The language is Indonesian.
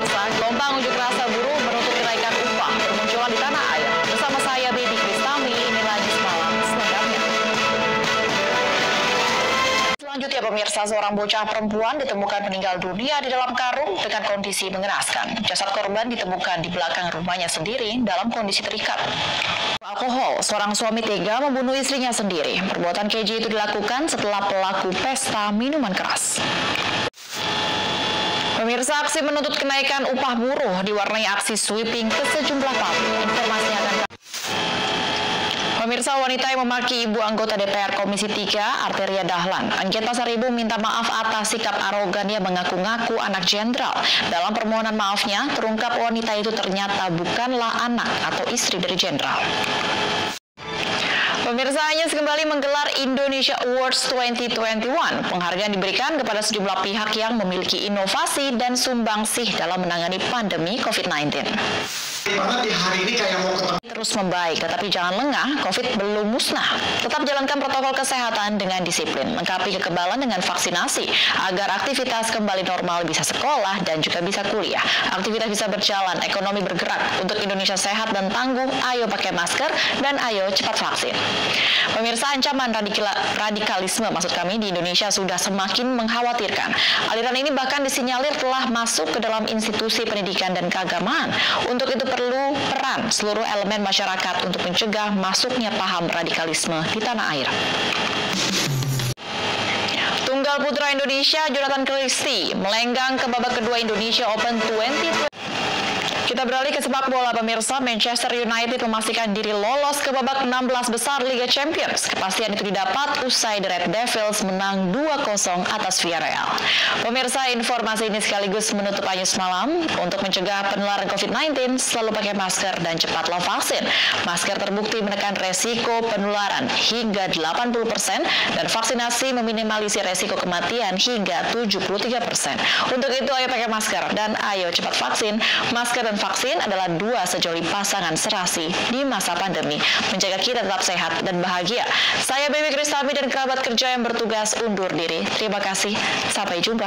pemirsa, gelombang unjuk rasa buruh menuntut kenaikan upah bermunculan di tanah air. Bersama saya, Baby Kristami, inilah News Malam selengkapnya. Selanjutnya pemirsa, seorang bocah perempuan ditemukan meninggal dunia di dalam karung dengan kondisi mengenaskan. Jasad korban ditemukan di belakang rumahnya sendiri dalam kondisi terikat. Alkohol, seorang suami tega membunuh istrinya sendiri. Perbuatan keji itu dilakukan setelah pelaku pesta minuman keras. Pemirsa aksi menuntut kenaikan upah buruh diwarnai aksi sweeping ke sejumlah pabrik. Informasinya akan Pemirsa wanita yang memaki ibu anggota DPR Komisi 3, Arteria Dahlan, Anggeta Saribu minta maaf atas sikap arogan yang mengaku-ngaku anak jenderal. Dalam permohonan maafnya, terungkap wanita itu ternyata bukanlah anak atau istri dari jenderal. Pemirsa Anyes kembali menggelar Indonesia Awards 2021. Penghargaan diberikan kepada sejumlah pihak yang memiliki inovasi dan sumbangsih dalam menangani pandemi COVID-19 banget di hari ini kayak mau ketemu. Terus membaik, tetapi jangan lengah, COVID belum musnah. Tetap jalankan protokol kesehatan dengan disiplin, lengkapi kekebalan dengan vaksinasi, agar aktivitas kembali normal bisa sekolah dan juga bisa kuliah. Aktivitas bisa berjalan, ekonomi bergerak. Untuk Indonesia sehat dan tangguh, ayo pakai masker dan ayo cepat vaksin. Pemirsa ancaman radikalisme maksud kami di Indonesia sudah semakin mengkhawatirkan. Aliran ini bahkan disinyalir telah masuk ke dalam institusi pendidikan dan keagamaan. Untuk itu perlu peran seluruh elemen masyarakat untuk mencegah masuknya paham radikalisme di tanah air. Tunggal putra Indonesia Jonathan Christie melenggang ke babak kedua Indonesia Open 2020. Kita beralih ke sepak bola pemirsa. Manchester United memastikan diri lolos ke babak 16 besar Liga Champions. Kepastian itu didapat usai The Red Devils menang 2-0 atas Villarreal. Pemirsa, informasi ini sekaligus menutup Anyus Malam. Untuk mencegah penularan COVID-19, selalu pakai masker dan cepatlah vaksin. Masker terbukti menekan resiko penularan hingga 80% dan vaksinasi meminimalisir resiko kematian hingga 73%. Untuk itu, ayo pakai masker dan ayo cepat vaksin. Masker dan vaksin adalah dua sejoli pasangan serasi di masa pandemi, menjaga kita tetap sehat dan bahagia. Saya Baby Kristami dan kerabat kerja yang bertugas undur diri. Terima kasih, sampai jumpa.